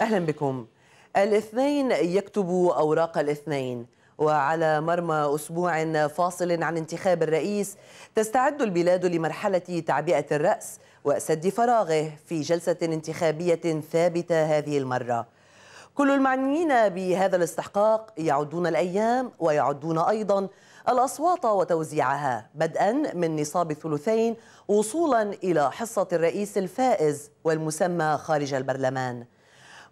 أهلا بكم. الاثنين يكتب أوراق الاثنين وعلى مرمى أسبوع فاصل عن انتخاب الرئيس تستعد البلاد لمرحلة تعبئة الرأس وسد فراغه في جلسة انتخابية ثابتة هذه المرة. كل المعنيين بهذا الاستحقاق يعدون الأيام ويعدون أيضا الأصوات وتوزيعها بدءا من نصاب الثلثين وصولا إلى حصة الرئيس الفائز والمسمى خارج البرلمان.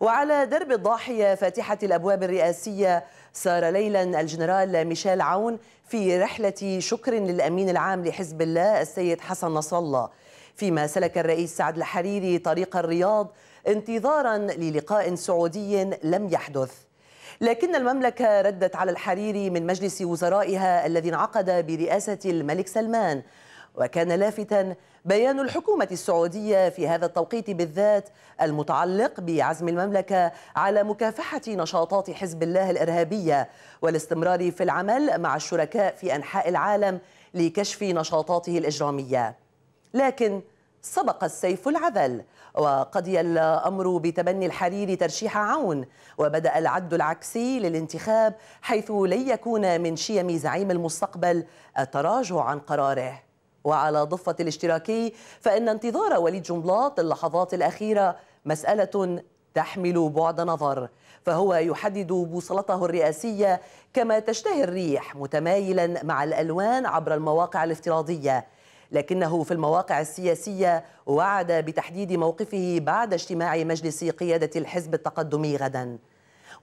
وعلى درب الضاحية فاتحة الأبواب الرئاسية سار ليلا الجنرال ميشيل عون في رحلة شكر للأمين العام لحزب الله السيد حسن نصر الله. فيما سلك الرئيس سعد الحريري طريق الرياض انتظارا للقاء سعودي لم يحدث. لكن المملكة ردت على الحريري من مجلس وزرائها الذي انعقد برئاسة الملك سلمان. وكان لافتا بيان الحكومة السعودية في هذا التوقيت بالذات المتعلق بعزم المملكة على مكافحة نشاطات حزب الله الإرهابية والاستمرار في العمل مع الشركاء في أنحاء العالم لكشف نشاطاته الإجرامية. لكن سبق السيف العذل وقضي الأمر بتبني الحريري ترشيح عون وبدأ العد العكسي للانتخاب حيث لن يكون من شيم زعيم المستقبل التراجع عن قراره. وعلى ضفة الاشتراكي فإن انتظار وليد جنبلاط اللحظات الأخيرة مسألة تحمل بعد نظر. فهو يحدد بوصلته الرئاسية كما تشتهي الريح متمايلا مع الألوان عبر المواقع الافتراضية. لكنه في المواقع السياسية وعد بتحديد موقفه بعد اجتماع مجلس قيادة الحزب التقدمي غدا.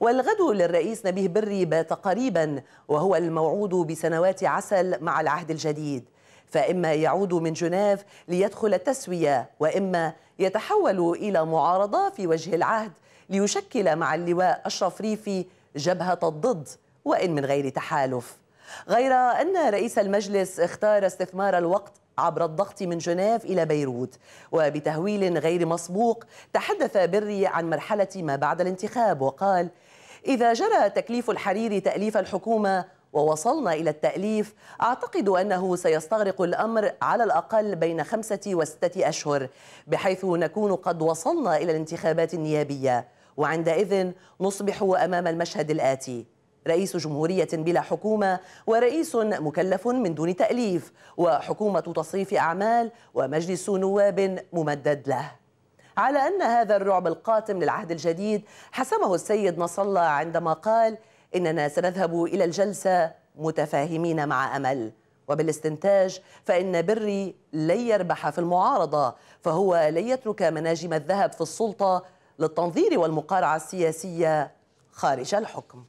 والغد للرئيس نبيه بري بات قريبا وهو الموعود بسنوات عسل مع العهد الجديد. فإما يعود من جنيف ليدخل التسوية وإما يتحول إلى معارضة في وجه العهد ليشكل مع اللواء أشرف ريفي جبهة الضد وإن من غير تحالف. غير أن رئيس المجلس اختار استثمار الوقت عبر الضغط من جنيف إلى بيروت وبتهويل غير مسبوق تحدث بري عن مرحلة ما بعد الانتخاب وقال إذا جرى تكليف الحريري تأليف الحكومة ووصلنا إلى التأليف. أعتقد أنه سيستغرق الأمر على الأقل بين خمسة وستة أشهر بحيث نكون قد وصلنا إلى الانتخابات النيابية. وعندئذ نصبح أمام المشهد الآتي. رئيس جمهورية بلا حكومة ورئيس مكلف من دون تأليف وحكومة تصريف أعمال ومجلس نواب ممدد له. على أن هذا الرعب القاتم للعهد الجديد حسمه السيد الله عندما قال إننا سنذهب إلى الجلسة متفاهمين مع أمل. وبالاستنتاج فإن بري لن يربح في المعارضة فهو لن يترك مناجم الذهب في السلطة للتنظير والمقارعة السياسية خارج الحكم.